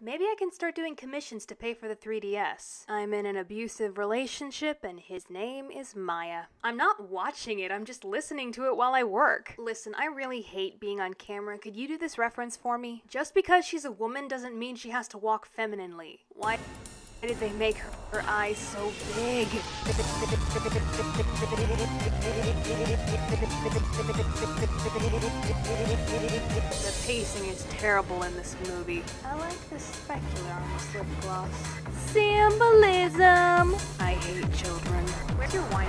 Maybe I can start doing commissions to pay for the 3DS. I'm in an abusive relationship and his name is Maya. I'm not watching it, I'm just listening to it while I work. Listen, I really hate being on camera. Could you do this reference for me? Just because she's a woman doesn't mean she has to walk femininely. Why? Why did they make her, her eyes so big? The pacing is terrible in this movie. I like the specular on the lip gloss. Symbolism! I hate children. Where's your wine